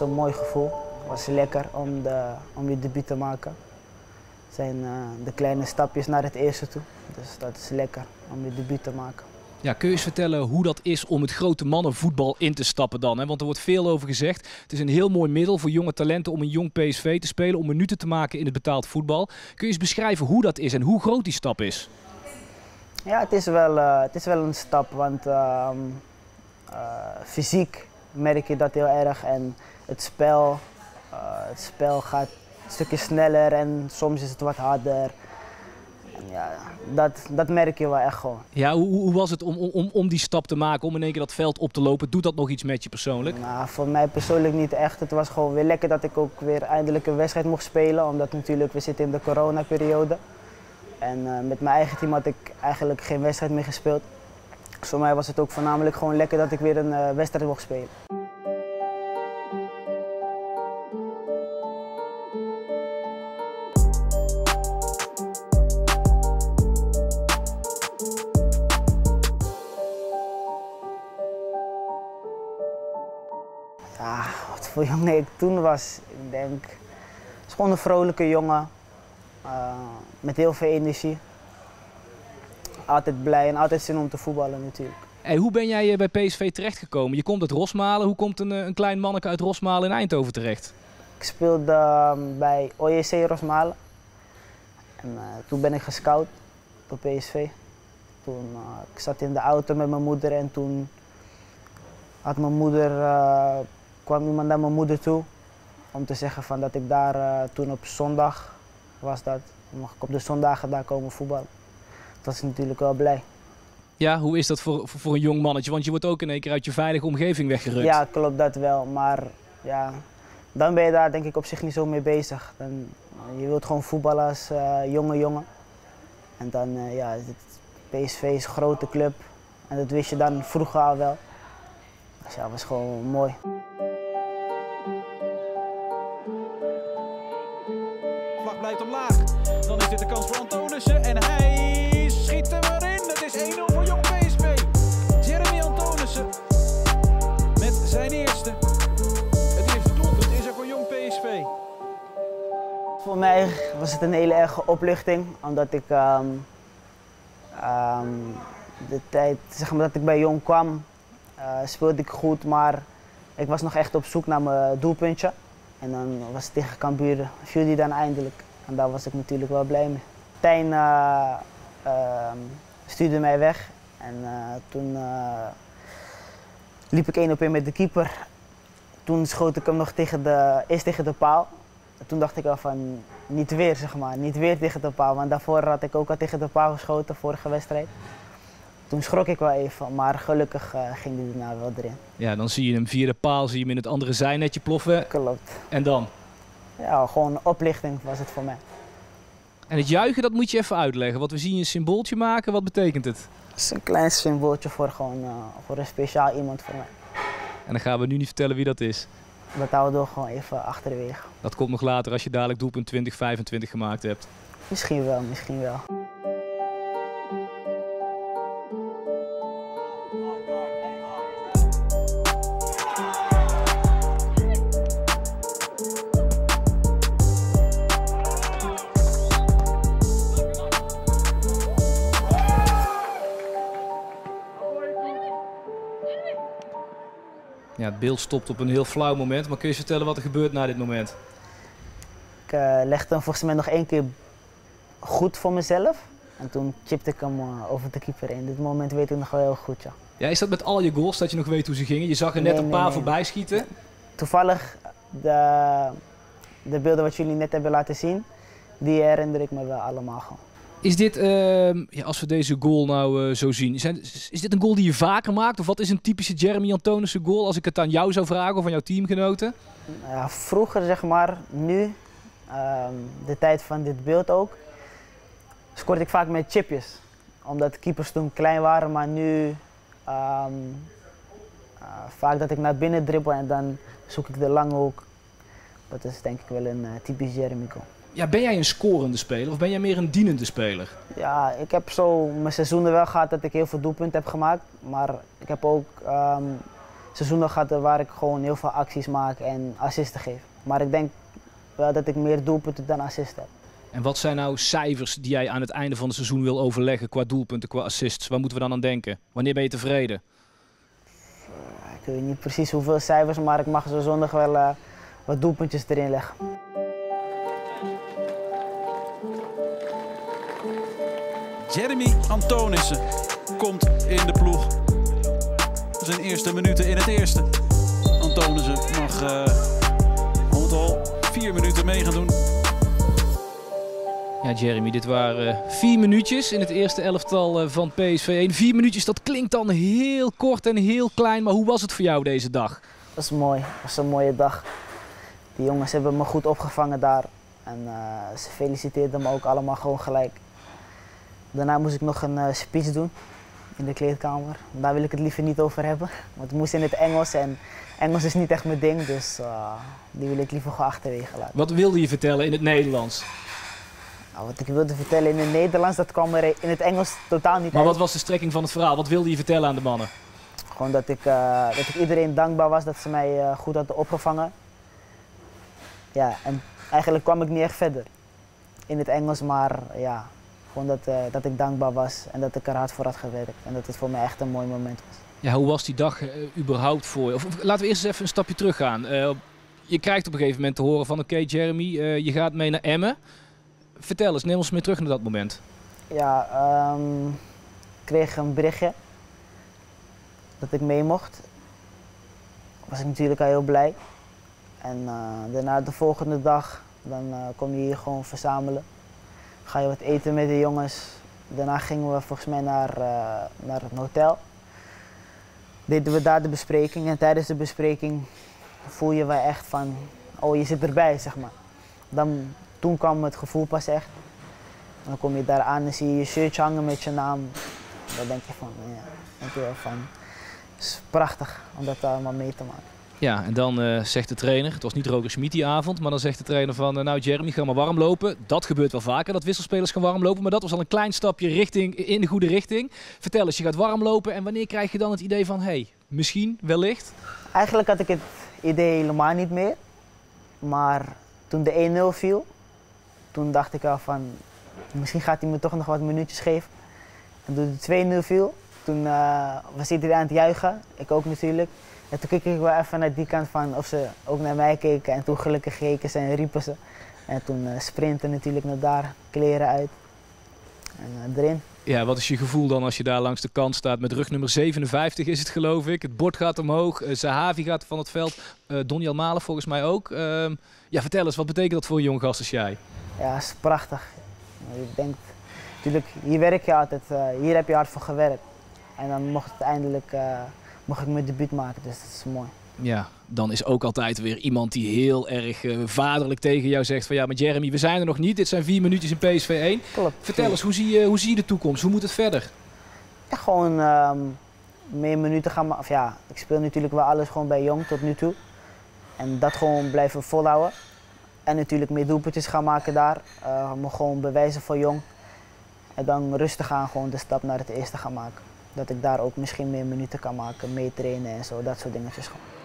was een mooi gevoel. Het was lekker om, de, om je debuut te maken. Het zijn uh, de kleine stapjes naar het eerste toe. Dus dat is lekker om je debuut te maken. Ja, kun je eens vertellen hoe dat is om het grote mannenvoetbal in te stappen dan? Hè? Want er wordt veel over gezegd. Het is een heel mooi middel voor jonge talenten om een jong PSV te spelen, om minuten te maken in het betaald voetbal. Kun je eens beschrijven hoe dat is en hoe groot die stap is? Ja, het is wel, uh, het is wel een stap, want uh, uh, fysiek merk je dat heel erg. En het spel, het spel gaat een stukje sneller en soms is het wat harder ja, dat, dat merk je wel echt gewoon. Ja, hoe, hoe was het om, om, om die stap te maken, om in één keer dat veld op te lopen? Doet dat nog iets met je persoonlijk? Nou, voor mij persoonlijk niet echt. Het was gewoon weer lekker dat ik ook weer eindelijk een wedstrijd mocht spelen. Omdat natuurlijk, we zitten in de coronaperiode. En uh, met mijn eigen team had ik eigenlijk geen wedstrijd meer gespeeld. Dus voor mij was het ook voornamelijk gewoon lekker dat ik weer een uh, wedstrijd mocht spelen. Ja, wat voor jongen ik toen was. Ik denk, het is gewoon een vrolijke jongen. Uh, met heel veel energie. Altijd blij en altijd zin om te voetballen natuurlijk. Hey, hoe ben jij bij PSV terechtgekomen? Je komt uit Rosmalen. Hoe komt een, een klein manneke uit Rosmalen in Eindhoven terecht? Ik speelde uh, bij OJC Rosmalen. En uh, toen ben ik gescout door PSV. Toen, ik zat in de auto met mijn moeder en toen had mijn moeder kwam iemand naar mijn moeder toe om te zeggen van dat ik daar uh, toen op zondag was dat, mag ik op de zondagen daar komen voetballen. Dat was natuurlijk wel blij. Ja, hoe is dat voor, voor, een jong mannetje? Want je wordt ook in één keer uit je veilige omgeving weggerukt. Ja, klopt dat wel. Maar ja, dan ben je daar denk ik op zich niet zo mee bezig. Dan, je wilt gewoon voetballen als uh, jonge jongen. En dan, uh, ja, het, PSV is een grote club. En dat wist je dan vroeger al wel. Dus ja, dat was gewoon mooi. Blijft omlaag. Dan is dit de kans voor Antonissen en hij schiet hem erin. Het is 1-0 voor Jong PSV. Jeremy Antonissen met zijn eerste. Het eerste doelpunt is er voor Jong PSV. Voor mij was het een hele erge opluchting, omdat ik um, um, de tijd, zeg maar dat ik bij Jong kwam, uh, speelde ik goed, maar ik was nog echt op zoek naar mijn doelpuntje. En dan was het tegen Cambuur, viel die dan eindelijk. En daar was ik natuurlijk wel blij mee. Tijn uh, uh, stuurde mij weg en uh, toen liep ik één op één met de keeper. Toen schoot ik hem nog tegen de, eerst tegen de paal. En toen dacht ik al van niet weer zeg maar, niet weer tegen de paal. Want daarvoor had ik ook al tegen de paal geschoten, vorige wedstrijd. Toen schrok ik wel even, maar gelukkig ging hij daarna wel erin. Ja, dan zie je hem via de paal, zie je hem in het andere zijnetje ploffen. Klopt. En dan? ja, gewoon oplichting was het voor mij. En het juichen, dat moet je even uitleggen. Want we zien je een symbooltje maken. Wat betekent het? Het is een klein symbooltje voor, gewoon, uh, voor een speciaal iemand voor mij. En dan gaan we nu niet vertellen wie dat is. Dat houden we gewoon even achterwege. Dat komt nog later als je dadelijk doelpunt 2025 gemaakt hebt. Misschien wel, misschien wel. Ja, het beeld stopt op een heel flauw moment, maar kun je vertellen wat er gebeurt na dit moment? Ik uh, legde hem volgens mij nog één keer goed voor mezelf. En toen chipte ik hem uh, over de keeper in. Dit moment weet ik nog wel heel goed, ja. Ja, is dat met al je goals dat je nog weet hoe ze gingen? Je zag er net Nee, een paar nee. voorbij schieten. Toevallig de, de beelden wat jullie net hebben laten zien, die herinner ik me wel allemaal gewoon. Is dit, ehm, ja, als we deze goal nou eh, zo zien, zijn, is dit een goal die je vaker maakt? Of wat is een typische Jeremy Antonissen goal? Als ik het aan jou zou vragen of aan jouw teamgenoten? Vroeger zeg maar, nu, ehm, de tijd van dit beeld ook, scoorde ik vaak met chipjes. Omdat keepers toen klein waren, maar nu ehm, eh, vaak dat ik naar binnen dribbel en dan zoek ik de lange hoek. Dat is denk ik wel een eh, typisch Jeremy goal. Ja, ben jij een scorende speler of ben jij meer een dienende speler? Ja, ik heb zo mijn seizoenen wel gehad dat ik heel veel doelpunten heb gemaakt. Maar ik heb ook ehm, seizoenen gehad waar ik gewoon heel veel acties maak en assisten geef. Maar ik denk wel dat ik meer doelpunten dan assisten heb. En wat zijn nou cijfers die jij aan het einde van het seizoen wil overleggen qua doelpunten, qua assists? Waar moeten we dan aan denken? Wanneer ben je tevreden? Ik weet niet precies hoeveel cijfers, maar ik mag zo zondag wel uh, wat doelpuntjes erin leggen. Jeremy Antonissen komt in de ploeg. Zijn eerste minuten in het eerste. Antonissen mag uh, al vier minuten mee gaan doen. Ja, Jeremy, dit waren vier minuutjes in het eerste elftal van PSV 1. Vier minuutjes, dat klinkt dan heel kort en heel klein, maar hoe was het voor jou deze dag? Dat was mooi, dat was een mooie dag. Die jongens hebben me goed opgevangen daar en uh, ze feliciteerden me ook allemaal gewoon gelijk. Daarna moest ik nog een uh, speech doen in de kleedkamer. Daar wil ik het liever niet over hebben, want het moest in het Engels en Engels is niet echt mijn ding, dus uh, die wil ik liever gewoon achterwege laten. Wat wilde je vertellen in het Nederlands? Nou, wat ik wilde vertellen in het Nederlands, dat kwam er in het Engels totaal niet Maar uit. wat was de strekking van het verhaal? Wat wilde je vertellen aan de mannen? Gewoon dat ik, uh, dat ik iedereen dankbaar was dat ze mij uh, goed hadden opgevangen. Ja, en eigenlijk kwam ik niet echt verder in het Engels, maar ja, gewoon dat, uh, dat ik dankbaar was en dat ik er hard voor had gewerkt. En dat het voor mij echt een mooi moment was. Ja, hoe was die dag überhaupt voor je? Of, laten we eerst eens even een stapje terug gaan. je krijgt op een gegeven moment te horen van oké okay, Jeremy, je gaat mee naar Emmen. Vertel eens, neem ons mee terug naar dat moment. Ja, um, ik kreeg een berichtje dat ik mee mocht. Was ik natuurlijk al heel blij. En daarna de volgende dag, dan kom je hier gewoon verzamelen. Ga je wat eten met de jongens. Daarna gingen we volgens mij naar, uh, naar het hotel. Deden we daar de bespreking en tijdens de bespreking voel je wel echt van, oh je zit erbij zeg maar. Dan, toen kwam het gevoel pas echt. Dan kom je daar aan en zie je je shirtje hangen met je naam. Dan denk je van, ja, denk je wel van, het is prachtig om dat allemaal mee te maken. Ja, en dan uh, zegt de trainer, het was niet Roger Schmid die avond, maar dan zegt de trainer van, uh, nou Jeremy, ga maar warm lopen. Dat gebeurt wel vaker, dat wisselspelers gaan warm lopen, maar dat was al een klein stapje richting, in de goede richting. Vertel eens, je gaat warm lopen en wanneer krijg je dan het idee van, hey, misschien, wellicht? Eigenlijk had ik het idee helemaal niet meer, maar toen de 1-0 viel, toen dacht ik al van, misschien gaat hij me toch nog wat minuutjes geven. En toen de 2-0 viel, toen uh, was iedereen aan het juichen, ik ook natuurlijk. En toen keek ik wel even naar die kant van of ze ook naar mij keken. En toen gelukkig keken ze en riepen ze. En toen uh, sprinten natuurlijk naar daar, kleren uit en uh, erin. Ja, wat is je gevoel dan als je daar langs de kant staat met rug nummer 57 is het geloof ik. Het bord gaat omhoog, uh, Zahavi gaat van het veld, uh, Donny Malen volgens mij ook. Uh, ja, vertel eens, wat betekent dat voor een jong gast als jij? Ja, dat is prachtig. Je denkt, natuurlijk, hier werk je altijd, hier heb je hard voor gewerkt. En dan mocht het eindelijk, mocht ik mijn debuut maken, dus dat is mooi. Ja, dan is ook altijd weer iemand die heel erg uh, vaderlijk tegen jou zegt van ja, maar Jeremy, we zijn er nog niet. Dit zijn vier minuutjes in PSV 1. Klopt. Vertel eens, hoe zie, je, hoe zie je de toekomst? Hoe moet het verder? Ja, gewoon um, meer minuten gaan maken. Ja, ik speel natuurlijk wel alles gewoon bij Jong tot nu toe. En dat gewoon blijven volhouden. En natuurlijk meer doelpuntjes gaan maken daar. Uh, me gewoon bewijzen voor Jong. En dan rustig aan gewoon de stap naar het eerste gaan maken. Dat ik daar ook misschien meer minuten kan maken, mee trainen en zo, dat soort dingetjes gewoon.